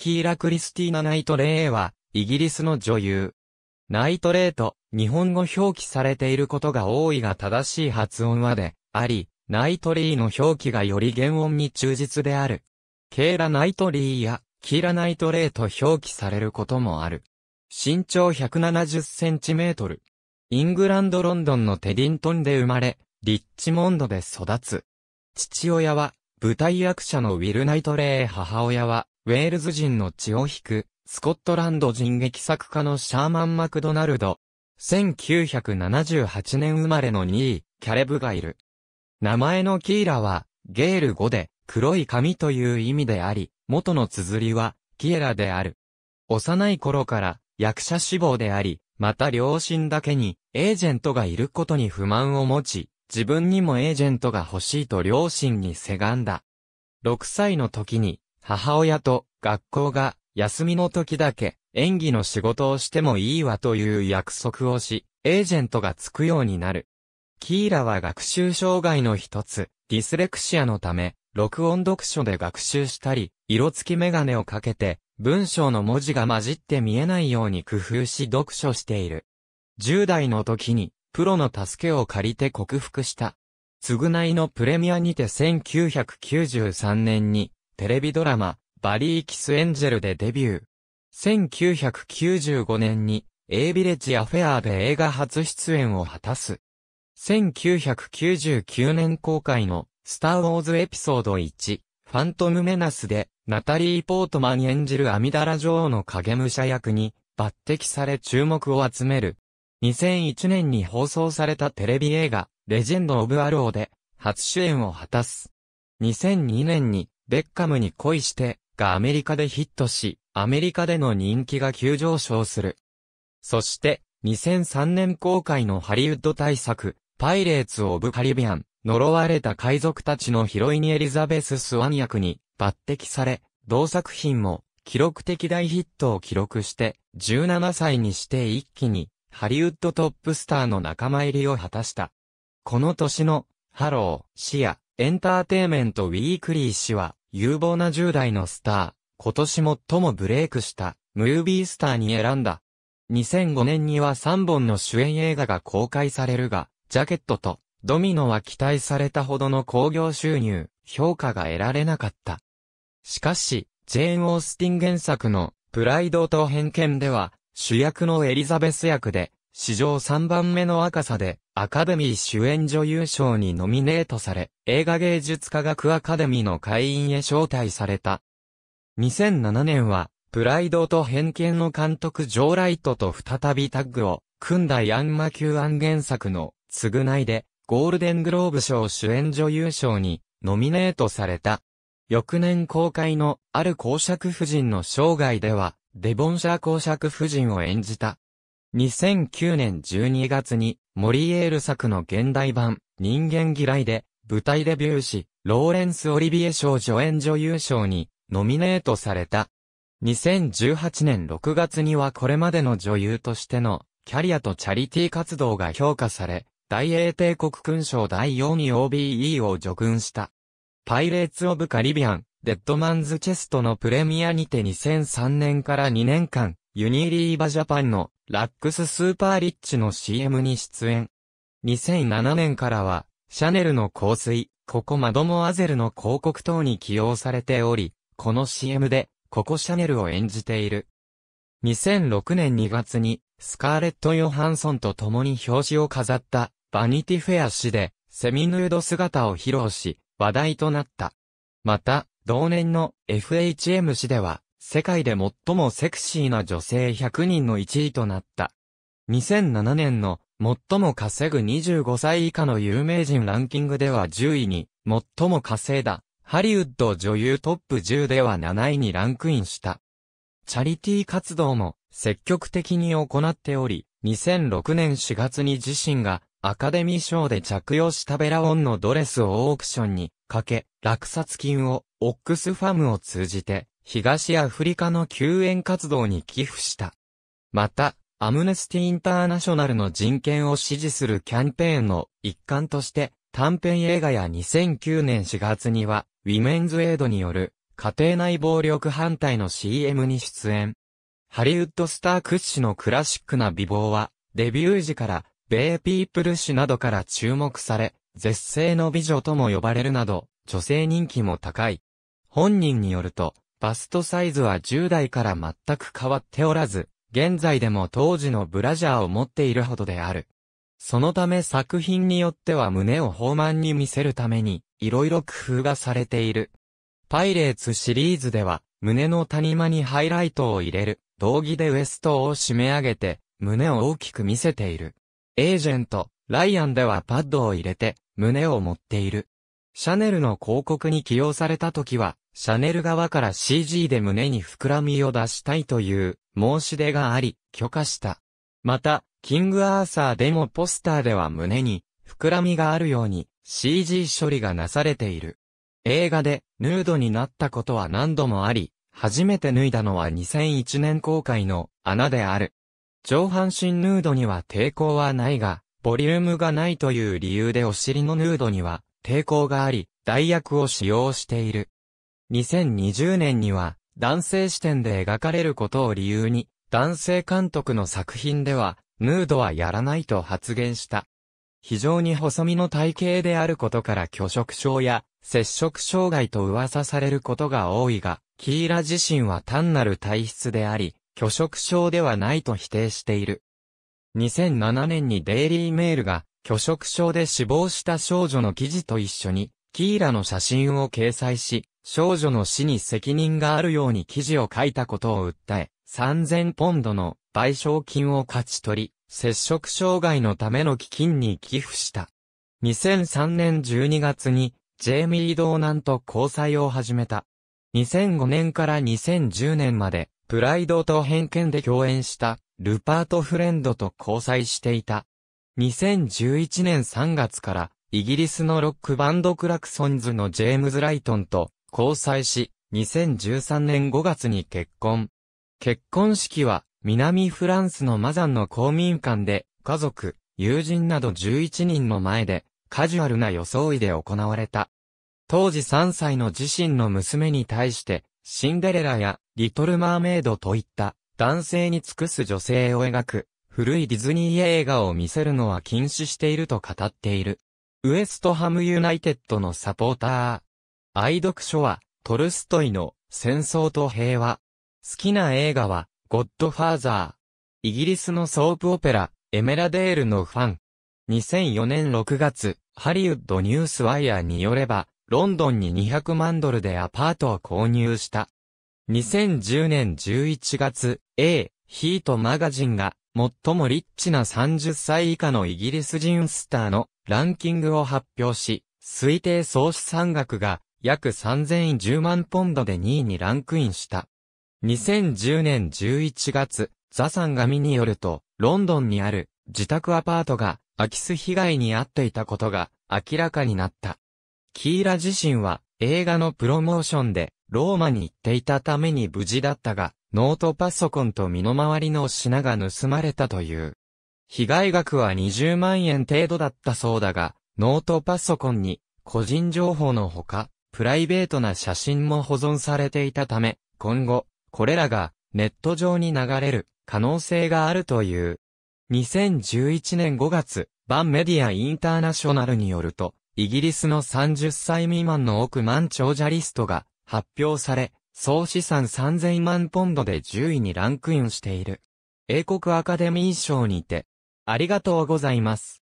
キーラ・クリスティーナ・ナイトレイは、イギリスの女優。ナイトレイと、日本語表記されていることが多いが正しい発音はで、あり、ナイトリーの表記がより原音に忠実である。ケーラ・ナイトリーや、キーラ・ナイトレイと表記されることもある。身長170センチメートル。イングランド・ロンドンのテディントンで生まれ、リッチモンドで育つ。父親は、舞台役者のウィル・ナイトレイ母親は、ウェールズ人の血を引く、スコットランド人劇作家のシャーマン・マクドナルド。1978年生まれの2位、キャレブがいる。名前のキーラは、ゲール語で、黒い髪という意味であり、元の綴りは、キエラである。幼い頃から、役者志望であり、また両親だけに、エージェントがいることに不満を持ち、自分にもエージェントが欲しいと両親にせがんだ。6歳の時に、母親と学校が休みの時だけ演技の仕事をしてもいいわという約束をし、エージェントがつくようになる。キーラは学習障害の一つ、ディスレクシアのため、録音読書で学習したり、色付きメガネをかけて、文章の文字が混じって見えないように工夫し読書している。10代の時に、プロの助けを借りて克服した。償いのプレミアにて1993年に、テレビドラマ、バリー・キス・エンジェルでデビュー。1995年に、A ビレッジ・アフェアで映画初出演を果たす。1999年公開の、スター・ウォーズエピソード1、ファントム・メナスで、ナタリー・ポートマン演じるアミダラ女王の影武者役に、抜擢され注目を集める。2001年に放送されたテレビ映画、レジェンド・オブ・アローで、初主演を果たす。2002年に、ベッカムに恋して、がアメリカでヒットし、アメリカでの人気が急上昇する。そして、2003年公開のハリウッド大作、パイレーツ・オブ・カリビアン、呪われた海賊たちのヒロインエリザベス・スワン役に抜擢され、同作品も記録的大ヒットを記録して、17歳にして一気にハリウッドトップスターの仲間入りを果たした。この年のハロー誌や Entertainment Weekly 誌は有望な10代のスター、今年最もブレイクしたムービースターに選んだ。2005年には3本の主演映画が公開されるが、ジャケットとドミノは期待されたほどの興行収入、評価が得られなかった。しかし、ジェーン・オースティン原作のプライドと偏見では、主役のエリザベス役で、史上3番目の若さで、アカデミー主演女優賞にノミネートされ、映画芸術科学アカデミーの会員へ招待された。2007年は、プライドと偏見の監督ジョー・ライトと再びタッグを、組んだヤン・マキューアン原作の、償いで、ゴールデングローブ賞主演女優賞に、ノミネートされた。翌年公開の、ある公爵夫人の生涯では、デボンシャー公爵夫人を演じた。2009年12月に、モリエール作の現代版、人間嫌いで、舞台デビューし、ローレンス・オリビエ賞助演女優賞に、ノミネートされた。2018年6月にはこれまでの女優としての、キャリアとチャリティー活動が評価され、大英帝国勲章第4位 OBE を助軍した。パイレーツ・オブ・カリビアン、デッドマンズ・チェストのプレミアにて2003年から2年間、ユニリーバジャパンのラックススーパーリッチの CM に出演。2007年からは、シャネルの香水、ココマドモアゼルの広告等に起用されており、この CM で、ココシャネルを演じている。2006年2月に、スカーレット・ヨハンソンと共に表紙を飾った、バニティフェア誌で、セミヌード姿を披露し、話題となった。また、同年の FHM 誌では、世界で最もセクシーな女性100人の1位となった。2007年の最も稼ぐ25歳以下の有名人ランキングでは10位に最も稼いだハリウッド女優トップ10では7位にランクインした。チャリティー活動も積極的に行っており、2006年4月に自身がアカデミー賞で着用したヴェラ・ウォンのドレスをオークションにかけ、落札金を Oxfam を通じて東アフリカの救援活動に寄付した。また、 Amnesty International の人権を支持するキャンペーンの一環として、短編映画や2009年4月には、 Women's Aid による家庭内暴力反対の CM に出演。ハリウッドスター屈指のクラシックな美貌は、デビュー時から、ベイピープル誌などから注目され、絶世の美女とも呼ばれるなど、女性人気も高い。本人によると、バストサイズは10代から全く変わっておらず、現在でも当時のブラジャーを持っているほどである。そのため作品によっては胸を豊満に見せるために、色々工夫がされている。パイレーツシリーズでは、胸の谷間にハイライトを入れる、道着でウエストを締め上げて、胸を大きく見せている。エージェント、ライアンではパッドを入れて、胸を持っている。シャネルの広告に起用された時は、シャネル側から CG で胸に膨らみを出したいという申し出があり、許可した。また、キングアーサーでもポスターでは胸に膨らみがあるように CG 処理がなされている。映画でヌードになったことは何度もあり、初めて脱いだのは2001年公開の穴である。上半身ヌードには抵抗はないが、ボリュームがないという理由でお尻のヌードには抵抗があり、代役を使用している。2020年には男性視点で描かれることを理由に、男性監督の作品では、ヌードはやらないと発言した。非常に細身の体型であることから拒食症や接触障害と噂されることが多いが、キーラ自身は単なる体質であり、拒食症ではないと否定している。2007年にデイリーメールが拒食症で死亡した少女の記事と一緒に、キーラの写真を掲載し、少女の死に責任があるように記事を書いたことを訴え、3000ポンドの賠償金を勝ち取り、接触障害のための基金に寄付した。2003年12月に、ジェイミー・ドーナンと交際を始めた。2005年から2010年まで、プライドと偏見で共演した、ルパート・フレンドと交際していた。2011年3月から、イギリスのロックバンドクラクソンズのジェームズ・ライトンと交際し、2013年5月に結婚。結婚式は、南フランスのマザンの公民館で、家族、友人など11人の前で、カジュアルな装いで行われた。当時3歳の自身の娘に対して、シンデレラやリトルマーメイドといった男性に尽くす女性を描く古いディズニー映画を見せるのは禁止していると語っている。ウエストハムユナイテッドのサポーター。愛読書は、トルストイの戦争と平和。好きな映画は、ゴッドファーザー。イギリスのソープオペラ、エメラデールのファン。2004年6月、ハリウッドニュースワイヤーによれば、ロンドンに200万ドルでアパートを購入した。2010年11月、A、ヒートマガジンが、最もリッチな30歳以下のイギリス人スターのランキングを発表し、推定総資産額が約3010万ポンドで2位にランクインした。2010年11月、ザサン紙によると、ロンドンにある自宅アパートが空き巣被害に遭っていたことが明らかになった。キーラ自身は映画のプロモーションでローマに行っていたために無事だったが、ノートパソコンと身の回りの品が盗まれたという。被害額は20万円程度だったそうだが、ノートパソコンに個人情報のほか、プライベートな写真も保存されていたため、今後、これらがネット上に流れる可能性があるという。2011年5月、バンメディアインターナショナルによると、イギリスの30歳未満の億万長者リストが発表され、総資産3000万ポンドで10位にランクインしている。英国アカデミー賞にて、ありがとうございます。